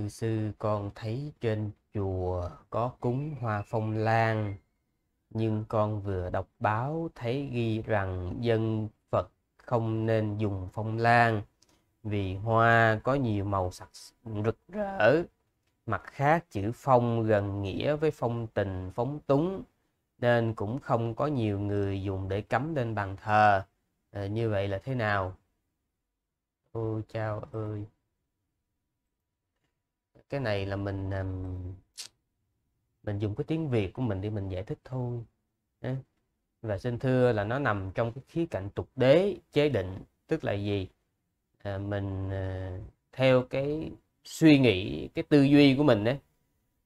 Thưa sư con thấy trên chùa có cúng hoa phong lan nhưng con vừa đọc báo thấy ghi rằng dân Phật không nên dùng phong lan vì hoa có nhiều màu sắc rực rỡ. Mặt khác chữ phong gần nghĩa với phong tình phóng túng nên cũng không có nhiều người dùng để cắm lên bàn thờ. À, như vậy là thế nào? Ôi chao ơi cái này là mình mình dùng cái tiếng việt của mình để mình giải thích thôi. Và xin thưa là nó nằm trong cái khía cạnh tục đế chế định tức là gì? À, mình à, theo cái suy nghĩ cái tư duy của mình đấy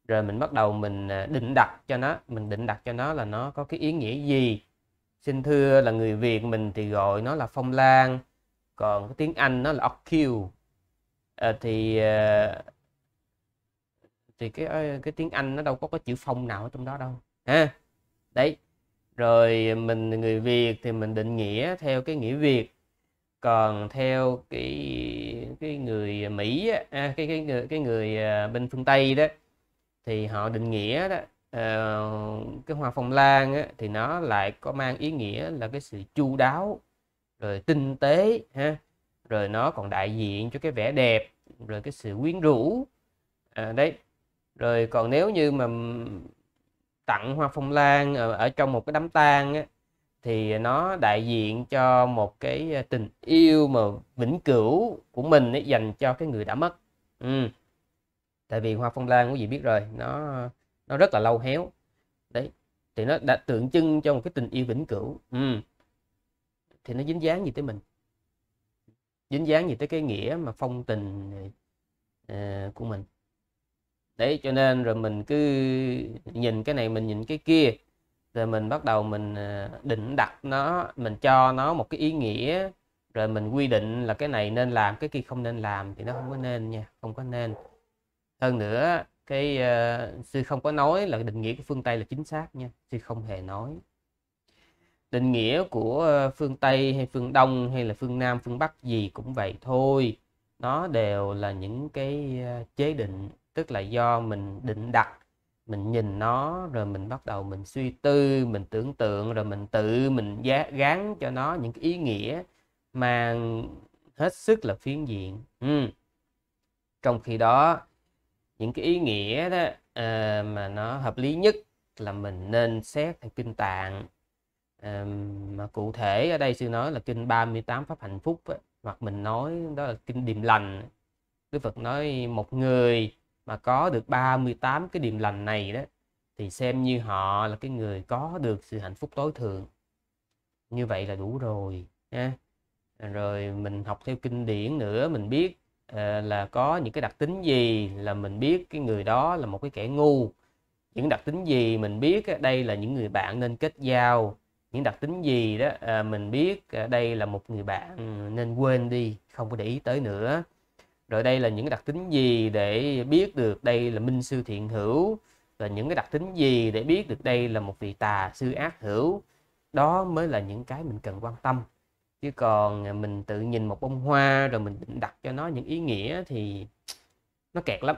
rồi mình bắt đầu mình à, định đặt cho nó mình định đặt cho nó là nó có cái ý nghĩa gì? Xin thưa là người việt mình thì gọi nó là phong lan còn cái tiếng anh nó là ocule à, thì à, thì cái cái tiếng anh nó đâu có cái chữ phong nào ở trong đó đâu ha? Đấy. Rồi mình người việt thì mình định nghĩa theo cái nghĩa việt. Còn theo cái cái người mỹ à, cái cái người cái người à, bên phương tây đó thì họ định nghĩa đó uh, cái hoa phong lan á, thì nó lại có mang ý nghĩa là cái sự chu đáo rồi tinh tế ha? Rồi nó còn đại diện cho cái vẻ đẹp rồi cái sự quyến rũ à, đấy rồi còn nếu như mà tặng hoa phong lan ở, ở trong một cái đám tang á, thì nó đại diện cho một cái à, tình yêu mà vĩnh cửu của mình ấy, dành cho cái người đã mất. Ừ. tại vì hoa phong lan quý vị biết rồi nó nó rất là lâu héo. Đấy thì nó đã tượng trưng cho một cái tình yêu vĩnh cửu. Ừ. thì nó dính dáng gì tới mình? Dính dáng gì tới cái nghĩa mà phong tình uh, của mình? Đấy cho nên rồi mình cứ nhìn cái này mình nhìn cái kia rồi mình bắt đầu mình à, định đặt nó mình cho nó một cái ý nghĩa rồi mình quy định là cái này nên làm cái kia không nên làm thì nó không có nên nha không có nên. Hơn nữa cái uh, sư không có nói là định nghĩa của phương tây là chính xác nha sư không hề nói. Định nghĩa của à, phương tây hay phương đông hay là phương nam phương bắc gì cũng vậy thôi nó đều là những cái ờ, chế định tức là do mình định đặt mình nhìn nó rồi mình bắt đầu mình suy tư mình tưởng tượng rồi mình tự mình giá, gán cho nó những cái ý nghĩa mà hết sức là phiến diện ừ. trong khi đó những cái ý nghĩa đó à, mà nó hợp lý nhất là mình nên xét theo kinh tạng à, mà cụ thể ở đây sư nói là kinh 38 pháp hạnh phúc ấy hoặc mình nói đó là kinh điềm lành. Đức Phật nói một người mà có được 38 cái điềm lành này đó thì xem như họ là cái người có được sự hạnh phúc tối thượng. Như vậy là đủ rồi nha rồi mình học theo kinh điển nữa mình biết uh, là có những cái đặc tính gì là mình biết cái người đó là một cái kẻ ngu. Những đặc tính gì mình biết đây là những người bạn nên kết giao những đặc tính gì đó à, mình biết à, đây là một người bạn nên quên đi không có để ý tới nữa. Rồi đây là những đặc tính gì để biết được đây là minh sư thiện hữu? Và những cái đặc tính gì để biết được đây là một vị tà sư ác hữu? Đó mới là những cái mình cần quan tâm. Chứ còn à, mình tự nhìn một bông hoa rồi mình định đặt cho nó những ý nghĩa thì nó kẹt lắm.